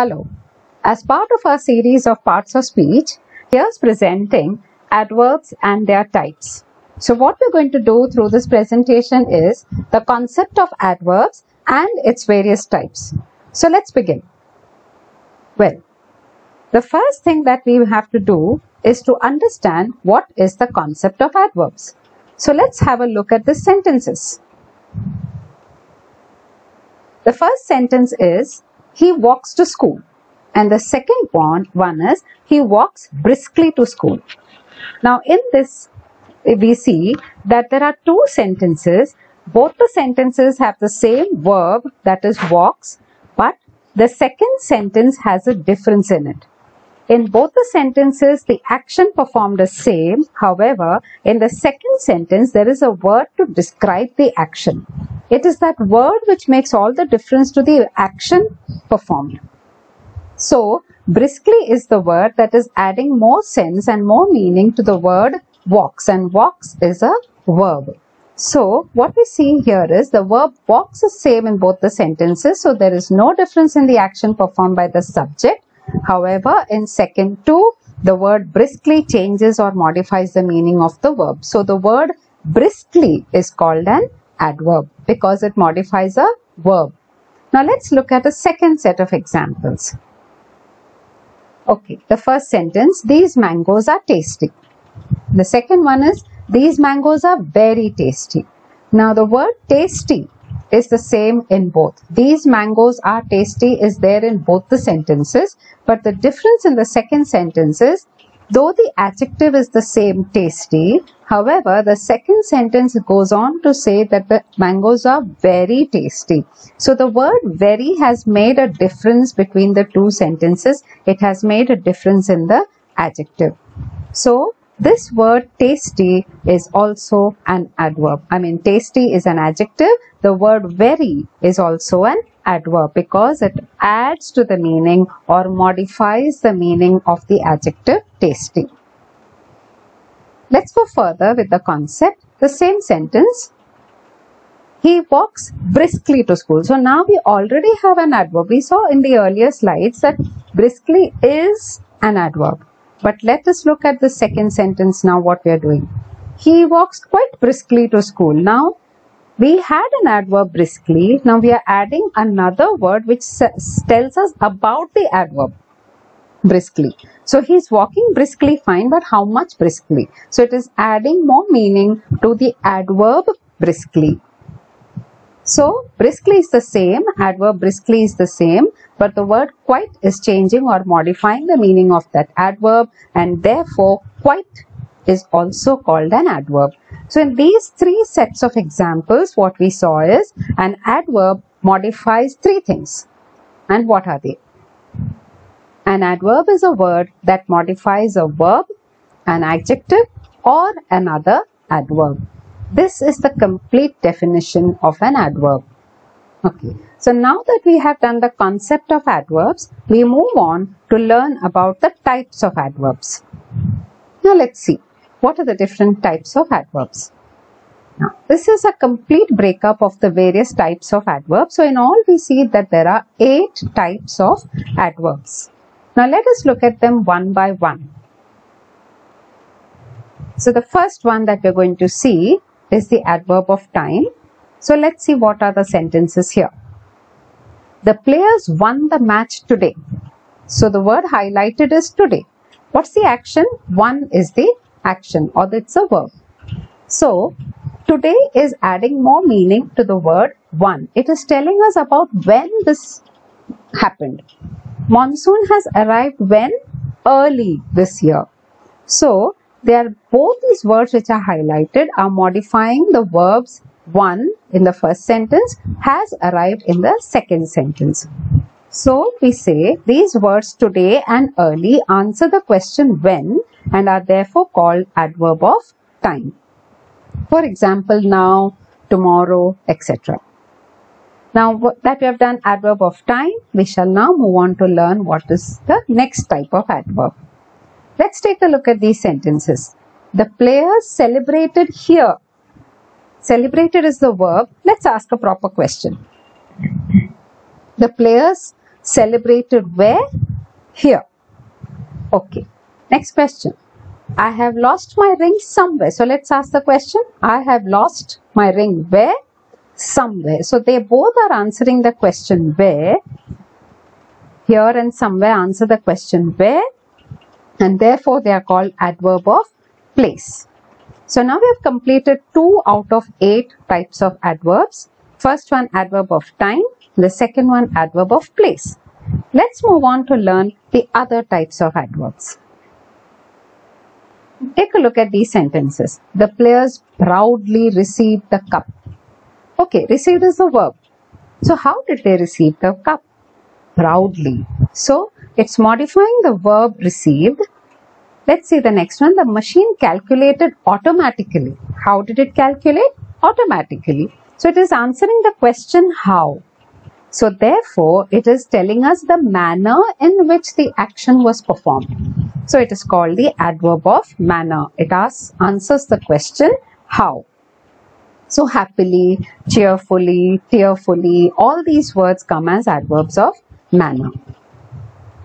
Hello. As part of our series of parts of speech, here's presenting adverbs and their types. So what we're going to do through this presentation is the concept of adverbs and its various types. So let's begin. Well, the first thing that we have to do is to understand what is the concept of adverbs. So let's have a look at the sentences. The first sentence is, he walks to school. And the second one, one is, he walks briskly to school. Now in this, eh, we see that there are two sentences. Both the sentences have the same verb, that is walks, but the second sentence has a difference in it. In both the sentences, the action performed is same. However, in the second sentence, there is a word to describe the action. It is that word which makes all the difference to the action performed. So, briskly is the word that is adding more sense and more meaning to the word walks and walks is a verb. So, what we see here is the verb walks is same in both the sentences. So, there is no difference in the action performed by the subject However, in second two, the word briskly changes or modifies the meaning of the verb. So, the word briskly is called an adverb because it modifies a verb. Now, let's look at a second set of examples. Okay, the first sentence, these mangoes are tasty. The second one is, these mangoes are very tasty. Now, the word tasty is the same in both. These mangoes are tasty is there in both the sentences, but the difference in the second sentence is though the adjective is the same tasty, however, the second sentence goes on to say that the mangoes are very tasty. So the word very has made a difference between the two sentences. It has made a difference in the adjective. So this word tasty is also an adverb. I mean, tasty is an adjective. The word very is also an adverb because it adds to the meaning or modifies the meaning of the adjective tasty. Let's go further with the concept. The same sentence. He walks briskly to school. So now we already have an adverb. We saw in the earlier slides that briskly is an adverb. But let us look at the second sentence now what we are doing. He walks quite briskly to school. Now, we had an adverb briskly. Now, we are adding another word which tells us about the adverb briskly. So, he is walking briskly fine, but how much briskly? So, it is adding more meaning to the adverb briskly. So, briskly is the same, adverb briskly is the same, but the word quite is changing or modifying the meaning of that adverb and therefore quite is also called an adverb. So, in these three sets of examples, what we saw is an adverb modifies three things. And what are they? An adverb is a word that modifies a verb, an adjective or another adverb. This is the complete definition of an adverb. Okay. So now that we have done the concept of adverbs, we move on to learn about the types of adverbs. Now let's see. What are the different types of adverbs? Now, this is a complete breakup of the various types of adverbs. So in all, we see that there are eight types of adverbs. Now let us look at them one by one. So the first one that we're going to see is the adverb of time. So let's see what are the sentences here. The players won the match today. So the word highlighted is today. What's the action? Won is the action or it's a verb. So today is adding more meaning to the word won. It is telling us about when this happened. Monsoon has arrived when? Early this year. So they are both these words which are highlighted are modifying the verbs won in the first sentence has arrived in the second sentence. So we say these words today and early answer the question when and are therefore called adverb of time. For example, now, tomorrow, etc. Now that we have done adverb of time, we shall now move on to learn what is the next type of adverb. Let's take a look at these sentences. The players celebrated here. Celebrated is the verb. Let's ask a proper question. The players celebrated where? Here. Okay. Next question. I have lost my ring somewhere. So let's ask the question. I have lost my ring where? Somewhere. So they both are answering the question where. Here and somewhere answer the question where. And therefore they are called adverb of place. So now we have completed two out of eight types of adverbs. First one adverb of time. The second one adverb of place. Let's move on to learn the other types of adverbs. Take a look at these sentences. The players proudly received the cup. Okay, received is the verb. So how did they receive the cup? Proudly. So it's modifying the verb received. Let's see the next one. The machine calculated automatically. How did it calculate? Automatically. So it is answering the question how. So therefore, it is telling us the manner in which the action was performed. So it is called the adverb of manner. It asks, answers the question how. So happily, cheerfully, tearfully, all these words come as adverbs of manner.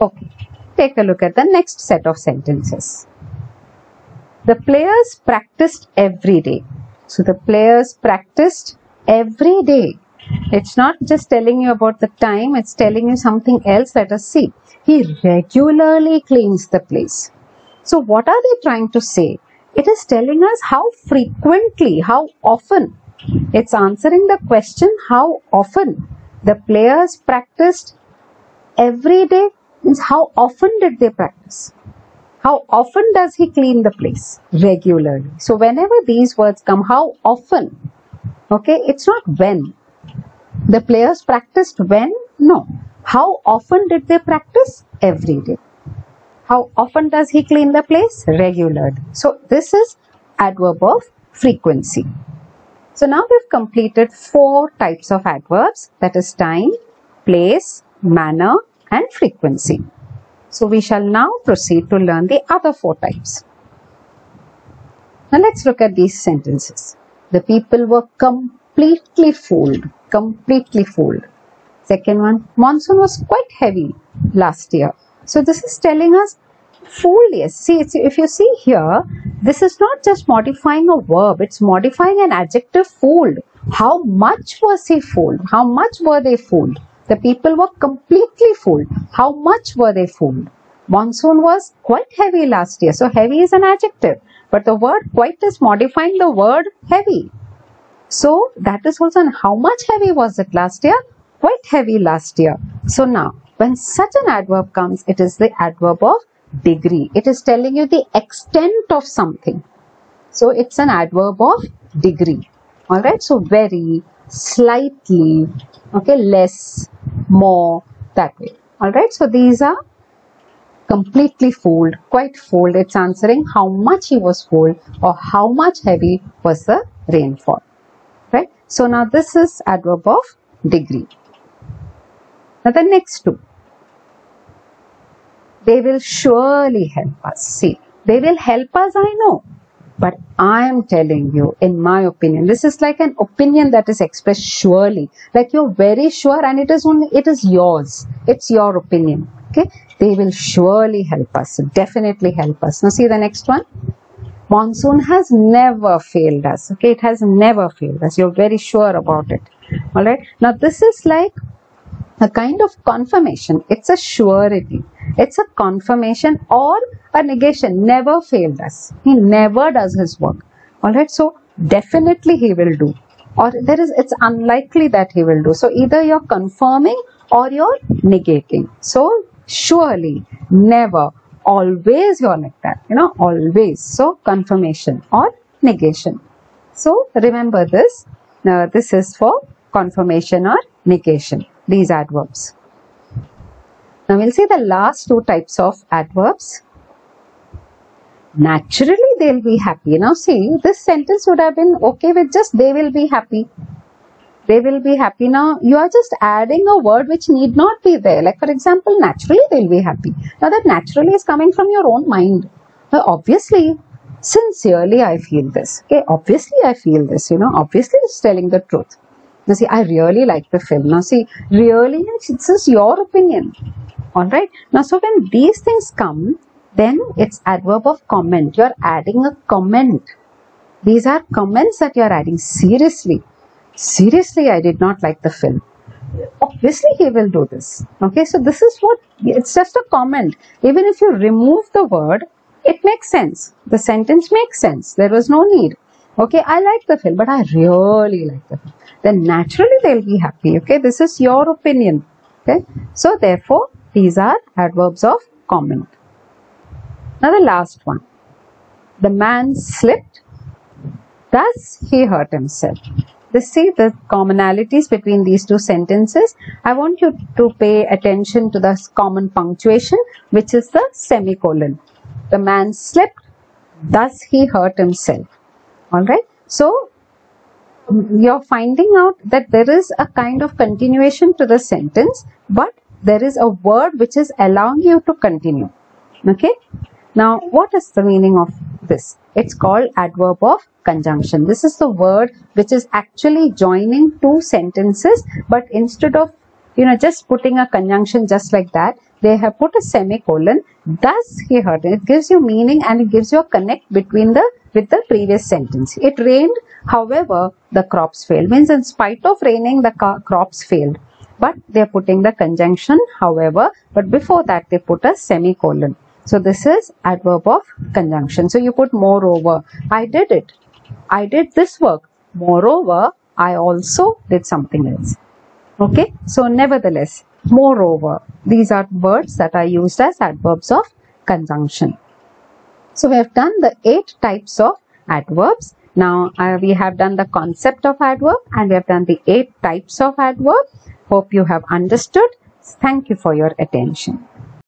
Okay, take a look at the next set of sentences. The players practiced every day. So the players practiced every day. It's not just telling you about the time, it's telling you something else. Let us see. He regularly cleans the place. So, what are they trying to say? It is telling us how frequently, how often. It's answering the question how often the players practiced every day means how often did they practice how often does he clean the place regularly so whenever these words come how often okay it's not when the players practiced when? No. How often did they practice? Every day. How often does he clean the place? Regularly. So this is adverb of frequency. So now we've completed four types of adverbs that is time, place, manner and frequency. So we shall now proceed to learn the other four types. Now let's look at these sentences. The people were completely fooled completely fooled. Second one, monsoon was quite heavy last year. So this is telling us fooled, yes. See, if you see here, this is not just modifying a verb, it's modifying an adjective fooled. How much was he fooled? How much were they fooled? The people were completely fooled. How much were they fooled? Monsoon was quite heavy last year. So heavy is an adjective. But the word quite is modifying the word heavy. So that is also how much heavy was it last year? Quite heavy last year. So now when such an adverb comes, it is the adverb of degree. It is telling you the extent of something. So it's an adverb of degree. Alright, so very, slightly, okay, less, more, that way. Alright, so these are completely fooled, quite fooled. It's answering how much he was fooled or how much heavy was the rainfall. Right? So now this is adverb of degree. Now the next two. They will surely help us. See, they will help us, I know. But I am telling you, in my opinion, this is like an opinion that is expressed surely. Like you're very sure and it is only, it is yours. It's your opinion. Okay. They will surely help us. Definitely help us. Now see the next one monsoon has never failed us okay it has never failed us you're very sure about it all right now this is like a kind of confirmation it's a surety it's a confirmation or a negation. Never failed us. He never does his work. All right so definitely he will do. Or there is it's unlikely that he will do. So either you're confirming or you're negating. So surely never always you're like that. You know always. So confirmation or negation. So remember this. Now this is for confirmation or negation. These adverbs now we'll see the last two types of adverbs naturally they'll be happy now see this sentence would have been okay with just they will be happy they will be happy. Now, you are just adding a word which need not be there. Like, for example, naturally they'll be happy. Now, that naturally is coming from your own mind. Now, obviously, sincerely I feel this. Okay, obviously I feel this, you know, obviously it's telling the truth. Now see, I really like the film. Now see, really, it's just your opinion. Alright. Now so when these things come, then it's adverb of comment. You're adding a comment. These are comments that you're adding. Seriously. Seriously, I did not like the film. Obviously, he will do this. Okay, so this is what, it's just a comment. Even if you remove the word, it makes sense. The sentence makes sense. There was no need. Okay, I like the film, but I really like the film. Then naturally they'll be happy. Okay, this is your opinion. Okay, so therefore these are adverbs of comment. Now the last one. The man slipped, thus he hurt himself. Let's see the commonalities between these two sentences. I want you to pay attention to the common punctuation, which is the semicolon. The man slipped, thus he hurt himself all right so you're finding out that there is a kind of continuation to the sentence but there is a word which is allowing you to continue okay now what is the meaning of this it's called adverb of conjunction this is the word which is actually joining two sentences but instead of you know just putting a conjunction just like that they have put a semicolon thus he heard it gives you meaning and it gives you a connect between the with the previous sentence. It rained, however, the crops failed. Means in spite of raining, the crops failed. But they are putting the conjunction, however, but before that they put a semicolon. So this is adverb of conjunction. So you put moreover. I did it. I did this work. Moreover, I also did something else. Okay. So nevertheless, moreover, these are words that are used as adverbs of conjunction. So we have done the eight types of adverbs. Now uh, we have done the concept of adverb and we have done the eight types of adverb. Hope you have understood. Thank you for your attention.